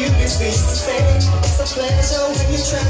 you can see the stage. It's a pleasure when you try